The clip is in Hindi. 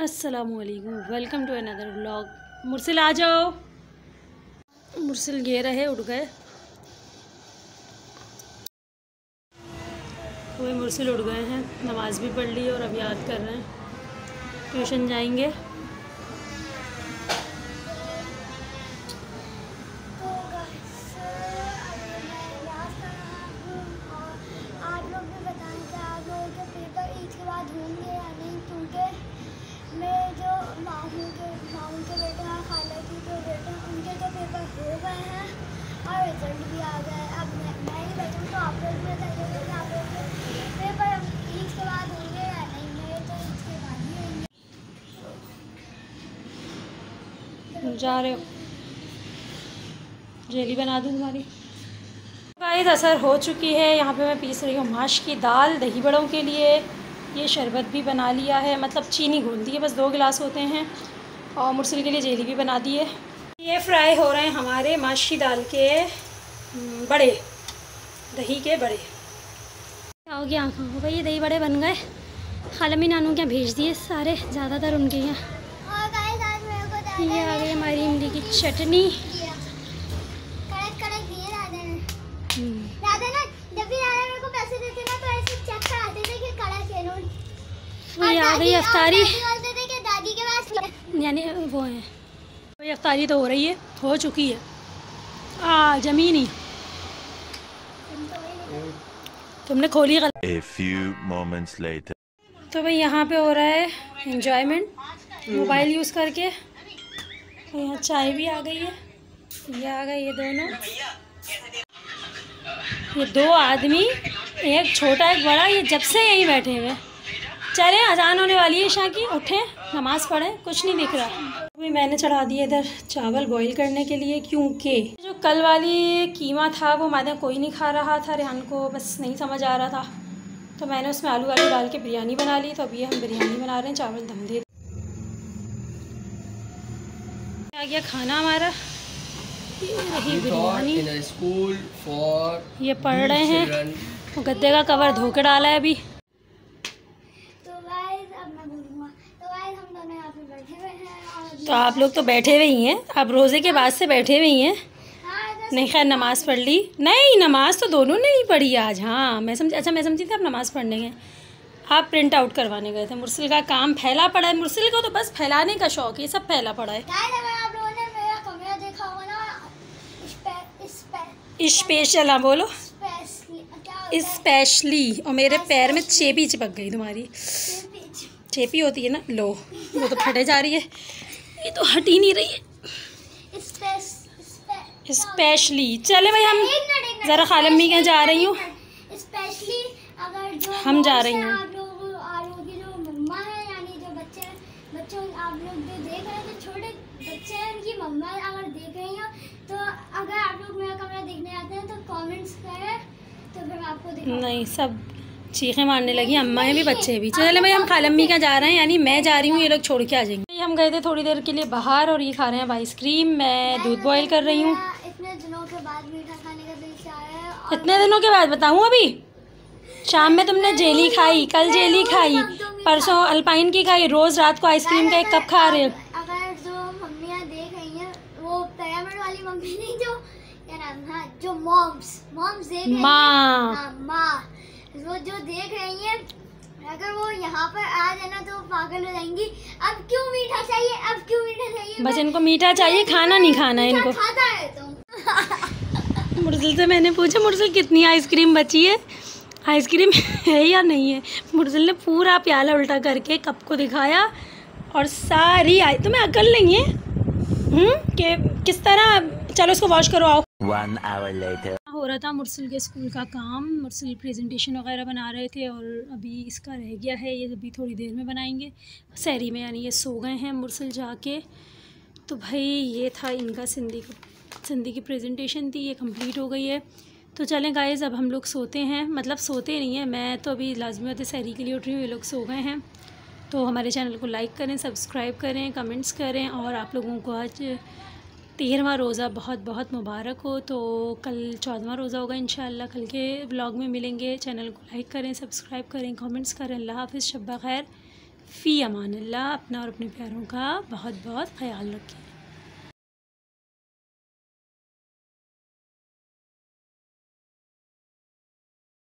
असलकुम welcome to another blog Mursil आ जाओ। मुरसिल ये रहे उठ गए। वही मुरसिल उठ गए हैं। नमाज़ भी पढ़ ली और अब याद कर रहे हैं। ट्यूशन जाएँगे। जा रहे हो। जेली बना दूँ तुम्हारी। गाइस असर हो चुकी है। यहाँ पे मैं पीस रही हूँ माश की दाल दही बड़ों के लिए। ये शरबत भी बना लिया है। मतलब चीनी घोल दी है। बस दो गिलास होते हैं। और मुरसल के लिए जेली भी बना दी है। ये फ्राई हो रहे हैं हमारे माश की दाल के हम्म, बड़े। दही के बड़े। क्या हो गया हो गई दही बड़े बन गए। खालमी नानू क्या भेज दिए सारे। ज़्यादातर उनके यहाँ। ये आ गई हमारी इमली की चटनी। ये आ गई अफ्तारी। दादी के पास यानी वो है। वही अफ्तारी तो हो रही है हो चुकी है। आ ज़मीन ही। तुमने खोली गलत. तो भाई यहाँ पे हो रहा है इन्जॉयमेंट मोबाइल यूज़ करके। और यहाँ चाय भी आ गई है। ये आ गए ये दोनों। ये दो आदमी, एक छोटा, एक बड़ा, ये जब से यहीं बैठे हुए चले, अजान होने वाली है शाह की। उठें, नमाज़ पढ़ें, कुछ नहीं दिख रहा। अभी मैंने चढ़ा दिया इधर चावल बॉईल करने के लिए, क्योंकि जो कल वाली कीमा था, वो मैंने कोई नहीं खा रहा था, रेहान को बस नहीं समझ आ रहा था। तो मैंने उसमें आलू आलू डाल के बिरयानी बना ली। तो अभी हम बिरयानी बना रहे हैं, चावल दम दे आ गया खाना हमारा। ये रही बिरयानी। in a ये पढ़ रहे हैं। वो गद्दे का कवर धो के डाला है अभी। तो गाइस अब मैं बोलूँगा तो गाइस हम दोनों यहाँ पे बैठे हुए हैं और तो आप लोग तो बैठे हुए ही हैं। आप रोज़े के बाद से बैठे हुए ही हैं। हाँ नहीं खैर नमाज़ पढ़ ली। नहीं नमाज़ तो दोनों ने ही पढ़ी आज। हाँ मैं समझ अच्छा मैं समझी थी आप नमाज़ पढ़ने गए। आप प्रिंट आउट करवाने गए थे। मुरसिल का काम फैला पड़ा है। मुर्सिल को तो बस फैलाने का शौक है सब फैला पड़ा है। स्पेशल हाँ बोलो। स्पेशली और मेरे पैर में चेपी चिपक गई तुम्हारी। चेपी होती है ना? लो वो तो फटे जा रही है। ये तो हट ही नहीं रही है। स्पेशली चले भाई हम ज़रा खालम्मी के जा रही हूँ। हम जा रही हैं, हूँ। आप लोग आप लोगों की जो मम्मा है यानी जो बच्चे बच्चों आप लोग जो देख रहे हैं जो छोटे बच्चे हैं उनकी मम्मा अगर देख रही हो तो अगर आप लोग मेरा कमरा देखने आते हैं तो कमेंट्स करें तो फिर आपको नहीं सब चीखें मारने लगी अम्माएँ भी बच्चे भी। चले भाई हम खालम्मी का जा रहे हैं यानी मैं जा रही हूँ ये लोग छोड़ के आ जाएँगे। हम गए थे थोड़ी देर के लिए बाहर और ये खा रहे हैं आइसक्रीम। मैं दूध बॉईल कर रही हूँ। इतने दिनों के बाद मीठा खाने का दिल चाह रहा है इतने दिनों के बाद बताऊँ अभी? शाम में तुमने जेली खाई कल जेली खाई। परसों अल्पाइन की खाई रोज़ रात को आइसक्रीम का एक कप खा रहे हो। अगर जो मम्मियाँ देख रही हैं वो पिरामिड वाली मम्मी नहीं जो क्या जो मॉम्स मॉम्स देख रही माँ। हाँ, माँ। वो जो देख रही हैं अगर वो यहाँ पर आ जाए ना तो पागल हो जाएँगी। अब क्यों मीठा चाहिए? अब क्यों मीठा चाहिए? बस इनको मीठा चाहिए खाना नहीं खाना है इनको। खाता है तुम। मुरसिल से मैंने पूछा मुरसिल कितनी आइसक्रीम बची है? आइसक्रीम है या नहीं है? मुरसिल ने पूरा प्याला उल्टा करके कप को दिखाया और सारी आई तुम्हें अकल नहीं है? हम्म? कि किस तरह? चलो इसको वॉश करो आओ। One hour later. हो रहा था मुरसिल के स्कूल का काम? मुरसिल प्रेजेंटेशन वगैरह बना रहे थे और अभी इसका रह गया है। ये अभी थोड़ी देर में बनाएँगे। शहरी में यानी ये सो गए हैं मुरसिल जाके। तो भाई ये था इनका सिंधी सिंधी की प्रेजेंटेशन थी। ये कंप्लीट हो गई है। तो चलें गाइज़ अब हम लोग सोते हैं। मतलब सोते नहीं हैं, मैं तो अभी लाजमी होते शहरी के लिए उठ रही हूँ, ये लोग सो गए हैं। तो हमारे चैनल को लाइक करें सब्सक्राइब करें कमेंट्स करें और आप लोगों को आज तेरहवा रोज़ा बहुत बहुत मुबारक हो। तो कल चौदहवा रोज़ा होगा इन कल के ब्लॉग में मिलेंगे। चैनल को लाइक करें सब्सक्राइब करें कमेंट्स करें। अल्लाह हाफिज़, शब्बा खैर। फ़ी अमान अल्लाह अपना और अपने प्यारों का बहुत बहुत ख्याल रखें।